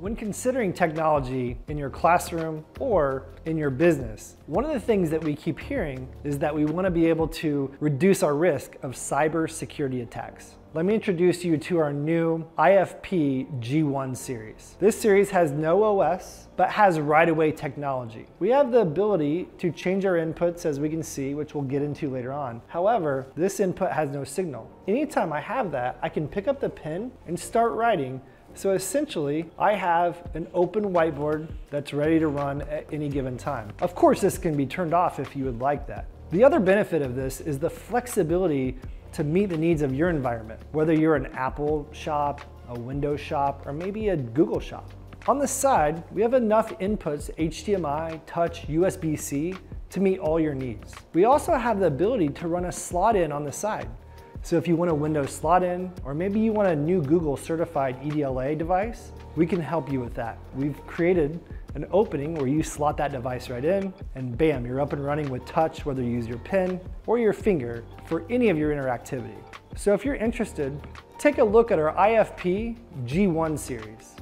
When considering technology in your classroom or in your business, one of the things that we keep hearing is that we want to be able to reduce our risk of cyber security attacks. Let me introduce you to our new IFP G1 series. This series has no OS, but has right-away technology. We have the ability to change our inputs as we can see, which we'll get into later on. However, this input has no signal. Anytime I have that, I can pick up the pen and start writing so essentially, I have an open whiteboard that's ready to run at any given time. Of course, this can be turned off if you would like that. The other benefit of this is the flexibility to meet the needs of your environment, whether you're an Apple shop, a Windows shop, or maybe a Google shop. On the side, we have enough inputs, HDMI, touch, USB-C, to meet all your needs. We also have the ability to run a slot in on the side. So if you want a Windows slot in, or maybe you want a new Google certified EDLA device, we can help you with that. We've created an opening where you slot that device right in and bam, you're up and running with touch, whether you use your pen or your finger for any of your interactivity. So if you're interested, take a look at our IFP G1 series.